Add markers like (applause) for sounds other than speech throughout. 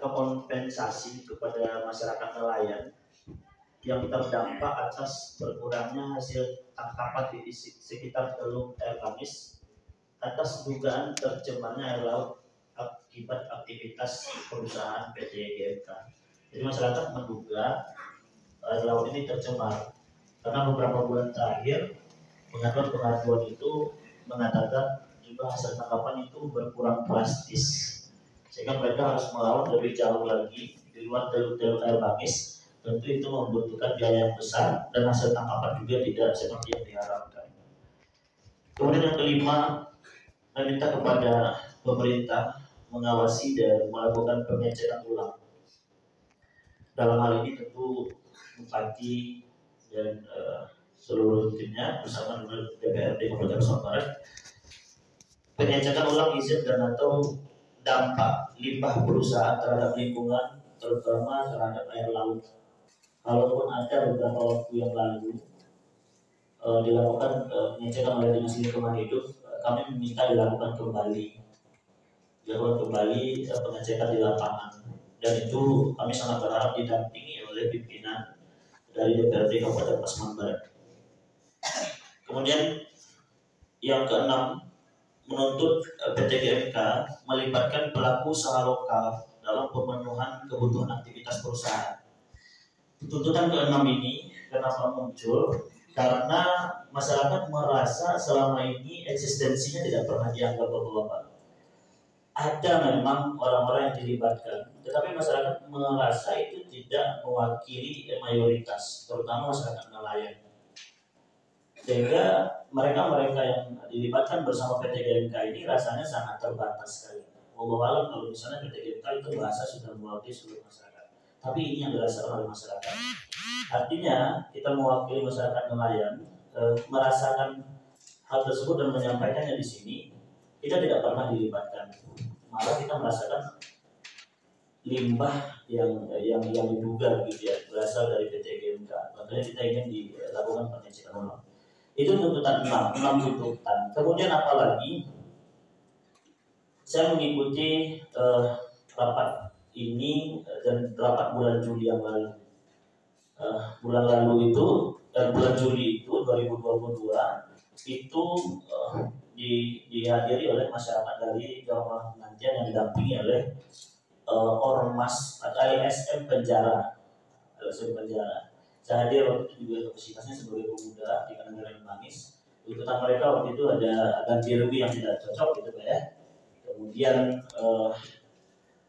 atau kompensasi kepada masyarakat nelayan yang terdampak atas berkurangnya hasil tangkapan di sekitar Teluk Air Kamis atas dugaan tercemarnya air laut akibat aktivitas perusahaan PT GMK. Jadi masyarakat menduga air laut ini tercemar karena beberapa bulan terakhir pengaduan-pengaduan itu mengatakan jumlah hasil tangkapan itu berkurang drastis sehingga mereka harus melaut lebih jauh lagi di luar teluk-teluk air Kamis tentu itu membutuhkan biaya yang besar dan hasil tangkapan juga tidak seperti yang diharapkan. Kemudian yang kelima, meminta kepada pemerintah mengawasi dan melakukan pengecekan ulang. Dalam hal ini tentu Bupati dan uh, seluruh timnya bersama dengan DPRD Kabupaten Barat pengecekan ulang izin dan atau dampak limbah perusahaan terhadap lingkungan terutama terhadap air laut. Kalaupun ada beberapa waktu yang lalu uh, dilakukan uh, pengecekan oleh dinas lingkungan hidup uh, kami meminta dilakukan kembali. Dilakukan kembali uh, pengecekan di lapangan. Dan itu kami sangat berharap didampingi oleh pimpinan dari DPRD Kabupaten Pasaman Barat. Kemudian yang keenam menuntut PT GMK melibatkan pelaku usaha lokal dalam pemenuhan kebutuhan aktivitas perusahaan. Tuntutan keenam ini kenapa muncul? Karena masyarakat merasa selama ini eksistensinya tidak pernah dianggap bapak-bapak ada memang orang-orang yang dilibatkan tetapi masyarakat merasa itu tidak mewakili mayoritas terutama masyarakat nelayan sehingga mereka-mereka yang dilibatkan bersama PT GMK ini rasanya sangat terbatas sekali. Walau kalau misalnya PT GMK itu bahasa sudah mewakili seluruh masyarakat tapi ini yang dirasakan oleh masyarakat. Artinya kita mewakili masyarakat nelayan e, merasakan hal tersebut dan menyampaikannya di sini, kita tidak pernah dilibatkan. Malah kita merasakan limbah yang yang yang diduga gitu ya berasal dari PT GMK. Makanya kita ingin dilakukan pengecekan ulang. Itu tuntutan enam, enam tuntutan. Kemudian apalagi saya mengikuti uh, rapat ini eh, dan rapat bulan Juli yang lalu. Uh, bulan lalu itu dan bulan Juli itu 2022 itu uh, di, dihadiri oleh masyarakat dari Jawa Penantian yang didampingi oleh uh, Ormas atau LSM Penjara LSM Penjara saya hadir waktu itu juga kapasitasnya sebagai pemuda di Kanagaran Manis tuntutan mereka waktu itu ada ganti rugi yang tidak cocok gitu ya. Kemudian uh,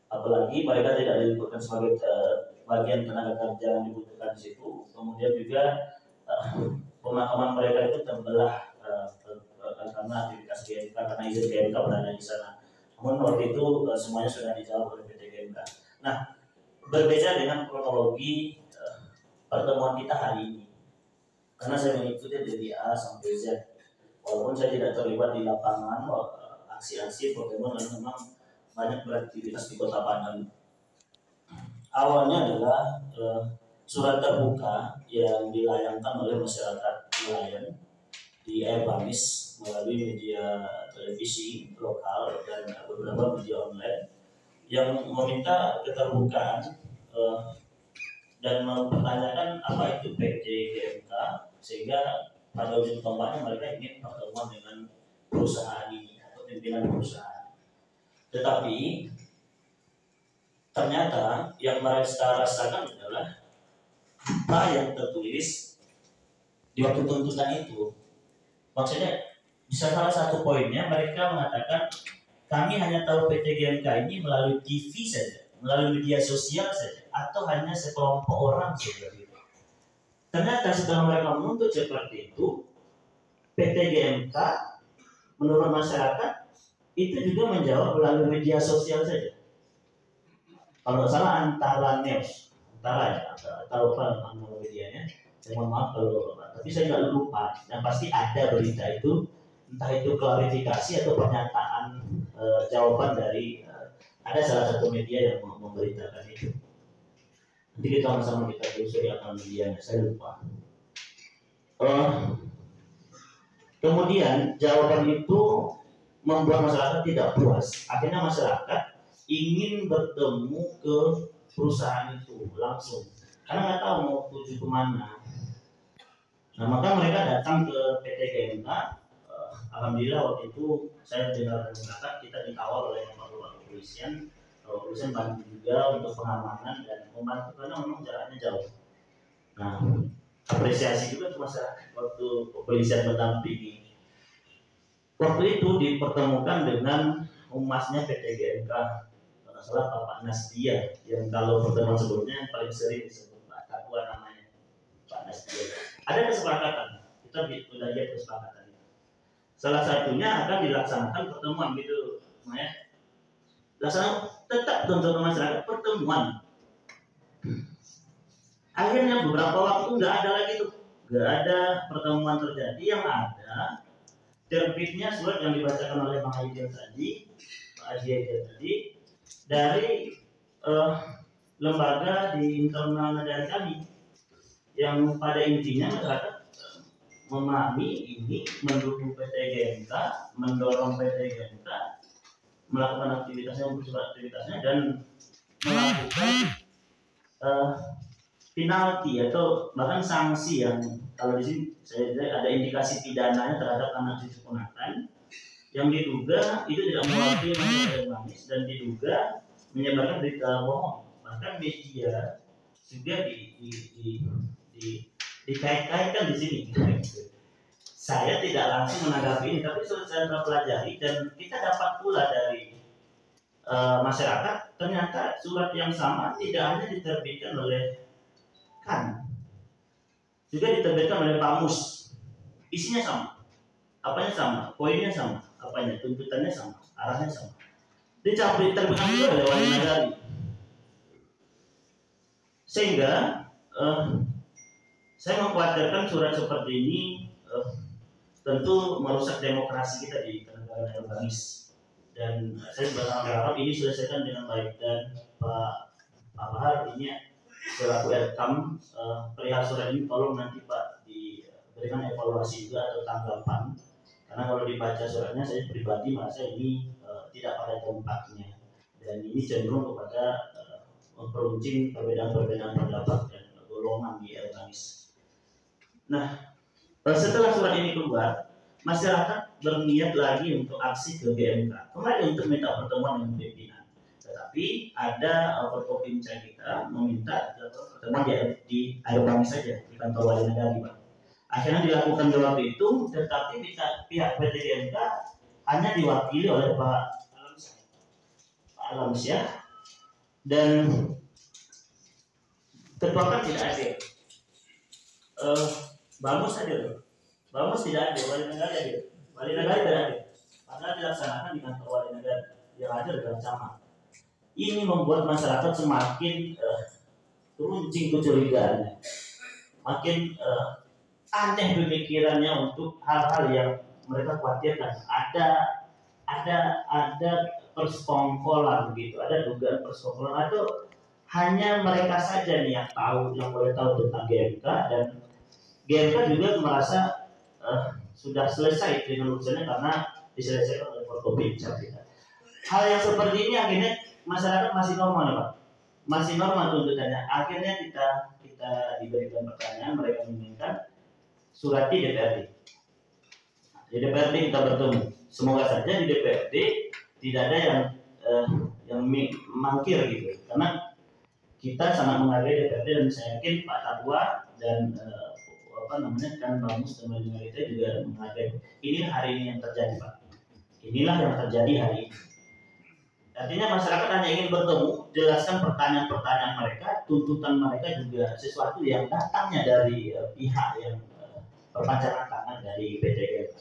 apalagi mereka tidak disebutkan sebagai uh, bagian tenaga kerja yang dibutuhkan di situ. Kemudian juga uh, pemakaman mereka itu terbelah uh, karena aktivitas GMK karena izin GMK berada di sana. Namun waktu itu uh, semuanya sudah dijawab oleh PT GMK nah berbeda dengan kronologi pertemuan kita hari ini karena saya mengikuti dari A sampai Z walaupun saya tidak terlibat di lapangan aksi-aksi Pokemon dan memang banyak beraktivitas di kota Padang. Awalnya adalah uh, surat terbuka yang dilayangkan oleh masyarakat nelayan di Air Bamis melalui media televisi lokal dan beberapa media online yang meminta keterbukaan uh, dan mempertanyakan apa itu PT GMK sehingga pada ujung tombaknya mereka ingin pertemuan dengan perusahaan ini atau pimpinan perusahaan tetapi ternyata yang mereka rasakan adalah apa yang tertulis di waktu tuntutan itu. Maksudnya bisa salah satu poinnya mereka mengatakan kami hanya tahu PT GMK ini melalui TV saja, melalui media sosial saja, atau hanya sekelompok orang saja. Ternyata setelah mereka menuntut seperti itu, PT GMK menurut masyarakat itu juga menjawab melalui media sosial saja. Kalau salah antara news, antara ya, atau apa nama medianya. Saya mohon maaf kalau tapi saya nggak lupa. Yang pasti ada berita itu, entah itu klarifikasi atau pernyataan e, jawaban dari e, ada salah satu media yang memberitakan itu. Nanti kita sama-sama kita telusuri akal medianya. Saya lupa. Uh, kemudian jawaban itu membuat masyarakat tidak puas. Akhirnya masyarakat ingin bertemu ke perusahaan itu langsung karena nggak tahu mau tuju ke mana nah maka mereka datang ke PT GMK uh, Alhamdulillah waktu itu saya dengar kakak kita dikawal oleh Pak kepolisian kepolisian bantu juga untuk pengamanan dan membantu karena memang jaraknya jauh nah apresiasi juga ke masyarakat waktu kepolisian mendampingi waktu itu dipertemukan dengan humasnya PT GMK salah Bapak Nastia yang kalau pertemuan sebelumnya yang paling sering disebut Pak Ketua namanya Pak Nastia. Ada kesepakatan kita sudah lihat kesepakatan itu. Salah satunya akan dilaksanakan pertemuan gitu, ya. Laksana tetap untuk masyarakat pertemuan. Akhirnya beberapa waktu nggak ada lagi tuh, nggak ada pertemuan terjadi. Yang ada terbitnya surat yang dibacakan oleh Bang Aidil tadi, Pak Aidil tadi, dari uh, lembaga di internal negara kami yang pada intinya masyarakat memahami ini mendukung PT GMK, mendorong PT GMK melakukan aktivitasnya, mempercepat aktivitasnya dan melakukan uh, penalti atau bahkan sanksi yang kalau di sini saya ada indikasi pidananya terhadap anak cucu ponakan yang diduga itu tidak mewakili masyarakat Bangis dan diduga menyebarkan berita bohong. Bahkan media juga di, di, di, di dikait-kaitkan di sini saya tidak langsung menanggapi ini tapi sudah saya pelajari dan kita dapat pula dari uh, masyarakat ternyata surat yang sama tidak hanya diterbitkan oleh kan juga diterbitkan oleh Pak Mus. Isinya sama. Apanya sama? Poinnya sama. Apanya? Tuntutannya sama. Arahnya sama. Dicabut terbitan juga oleh wali nagari sehingga uh, saya mengkhawatirkan surat seperti ini uh, tentu merusak demokrasi kita di negara Bangis dan saya sangat berharap ini selesaikan dengan baik. Dan Pak Pak Bahar ini selaku Elkam uh, perihal surat ini tolong nanti Pak diberikan evaluasi juga atau tanggapan. Karena kalau dibaca suratnya saya pribadi merasa ini uh, tidak pada tempatnya. Dan ini cenderung kepada uh, memperuncing perbedaan-perbedaan pendapat dan golongan di Erganis. Nah, setelah surat ini keluar, masyarakat berniat lagi untuk aksi ke BMK, kembali untuk minta pertemuan dengan pimpinan. Tetapi ada uh, Forkopimca kita meminta pertemuan di, di Aerobamis saja di kantor wali negara, Pak. Akhirnya dilakukan di waktu itu tetapi pihak PT GMK hanya diwakili oleh Pak Alamsyah dan ketua kan tidak ada uh, Bamus hadir Bamus tidak ada wali negara ada wali negara tidak ada. Karena dilaksanakan di kantor wali negara. Yang ada dalam camat ini membuat masyarakat semakin uh, runcing kecurigaannya. Makin uh, aneh pemikirannya untuk hal-hal yang mereka khawatirkan. Ada ada ada persekongkolan begitu, ada dugaan persekongkolan. Atau hanya mereka saja nih yang tahu, yang boleh tahu tentang GMK dan GMK juga merasa uh, sudah selesai dengan urusannya karena diselesaikan oleh Forkopimda. Hal yang seperti ini akhirnya masyarakat masih normal, Pak. Masih normal tuntutannya. Akhirnya kita kita diberikan pertanyaan, mereka menginginkan surati DPRD. Di DPRD kita bertemu. Semoga saja di DPRD tidak ada yang eh, yang mangkir gitu. Karena kita sangat menghargai DPRD dan saya yakin Pak Tabua dan eh, apa namanya kan Bamus dan kita juga menghargai. Ini hari ini yang terjadi Pak. Inilah yang terjadi hari ini. Artinya masyarakat hanya ingin bertemu, jelaskan pertanyaan-pertanyaan mereka, tuntutan mereka juga sesuatu yang datangnya dari uh, pihak yang perpanjangan tangan dari PTGM.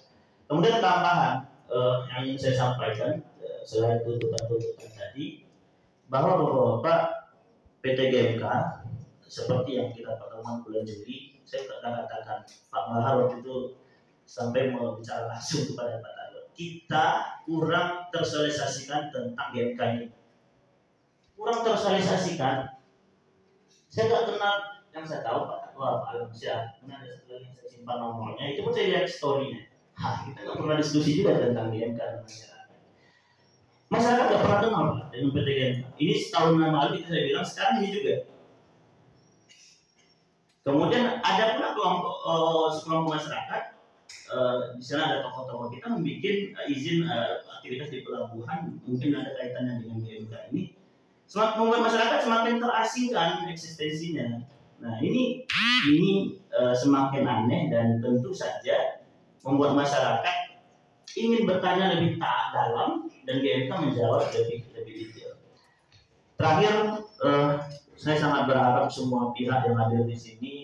Kemudian tambahan uh, yang ingin saya sampaikan uh, selain tuntutan-tuntutan tadi bahwa beberapa PT GMK seperti yang kita pertemuan bulan Juli, saya pernah katakan Pak Mahar waktu itu sampai mau bicara langsung kepada Pak Tarot. Kita kurang tersosialisasikan tentang GMK ini. Kurang tersosialisasikan. Saya nggak kenal yang saya tahu Pak Wah, Pak Alamsyah, kemudian ada satu yang saya simpan nomornya, itu pun saya lihat storynya. Hah, kita nggak pernah diskusi juga tentang dan masyarakat. masyarakat tidak pernah kenal dengan PT GMK. Ini setahun lalu kita saya bilang sekarang ini juga. Kemudian ada pula kelompok uh, sekelompok masyarakat uh, di sana ada tokoh-tokoh kita membuat uh, izin uh, aktivitas di pelabuhan mungkin ada kaitannya dengan GMK ini semakin membuat masyarakat semakin terasingkan eksistensinya. Nah ini ini uh, semakin aneh dan tentu saja membuat masyarakat ingin bertanya lebih tak dalam dan GMK menjawab lebih lebih detail. Terakhir, uh, saya sangat berharap semua pihak yang hadir di sini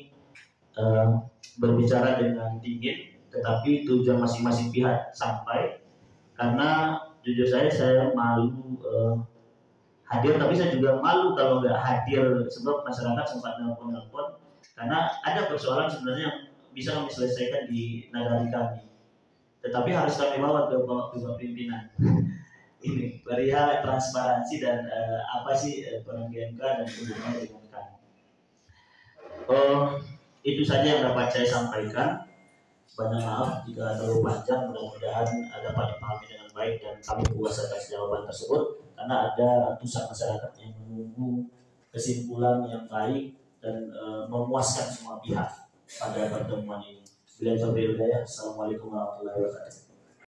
berbicara dengan dingin, tetapi tujuan masing-masing pihak sampai. Karena jujur saya saya malu uh, hadir, tapi saya juga malu kalau nggak hadir sebab masyarakat sempat nelpon-nelpon karena ada persoalan sebenarnya yang bisa kami selesaikan di nagari kami. Tetapi harus kami bawa ke bapak pimpinan. (laughs) Ini perihal transparansi dan uh, apa sih uh, peran GMK dan hubungannya itu saja yang dapat saya sampaikan. Banyak maaf jika terlalu panjang, mudah-mudahan dapat dipahami dengan baik dan kami puas atas jawaban tersebut karena ada ratusan masyarakat yang menunggu kesimpulan yang baik dan uh, memuaskan semua pihak pada pertemuan ini. Bila Assalamualaikum warahmatullahi wabarakatuh.